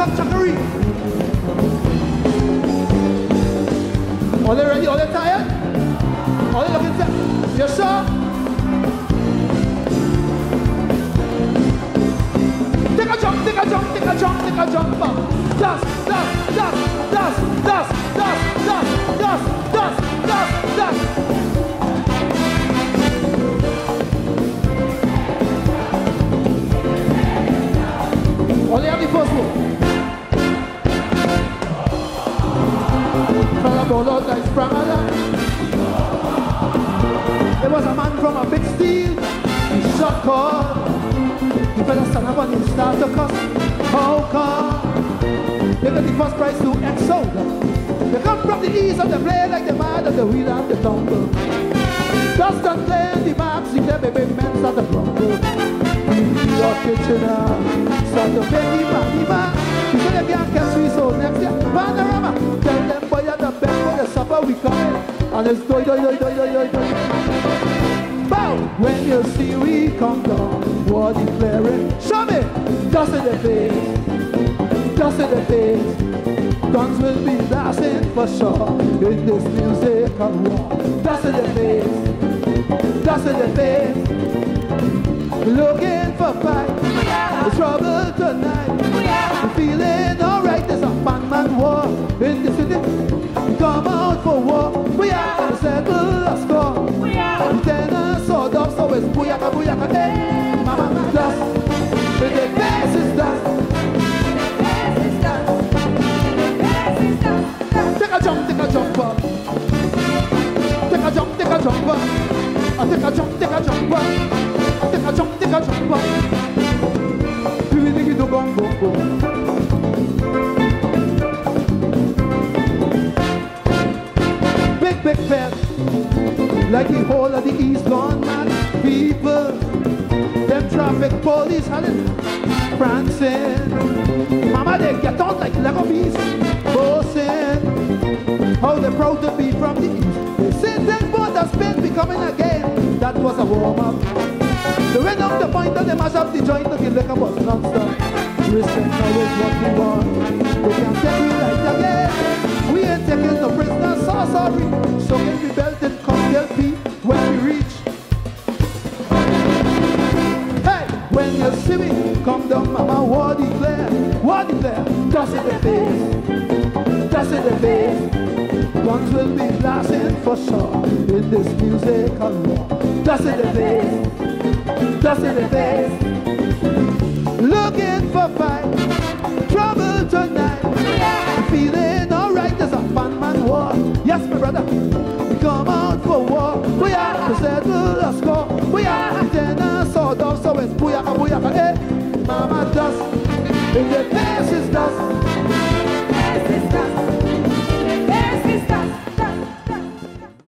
Stop chuckery. Are they ready? Are they tired? Are they looking tired? Yes, sir. Take a jump, take a jump, take a jump, take a jump. Dust, dust, dust, dust, dust. Out like. There was a man from a big steel. He shot call. The fella stand up and he start to cuss. How come? Oh, they got the first prize to Exodus. They come from the east of the play like the mad and the wheel and the tumble. Dust and in the back, see them baby men start to grumble. Your kitchen uh, start to man, the man. You they can't catch me so next year. We coming. And it's doi doi doi doi doi doi doi. Bow when you see we come down, war declaring. Show me, dust in the face, dust in the face. Guns will be blasting for sure in this musical war. Dust in the face, dust in the face. Looking for fight, trouble a jump, up. I take a jump, take a jump. Take a jump, take a jump. Puis we do gong gong. Big, big fest. Like the whole of the East mad. People, them traffic police had it prancing. Mama, they get on like Lego bees. Becoming again. That was a warm-up. They went up the point and they mash up the joint until like a bus non-stop. Respect is what we want. They can't take we like again. We ain't taking no prisoners, so sorry. So can we belt it, come their feet when we reach. Hey, when you see me, come down, mama, war declare, war declare. Dust in the face, dust in the face. Guns will be blasting for sure in this musical war. Dust in the face, dust in the face. Looking for fight, trouble tonight. Feeling alright, there's a fun man war. Yes, my brother, we come out for war. We are to settle a score. We are Lieutenant Sword off, so it's booyaka, booyaka, eh. Mama dust, in the face is dust.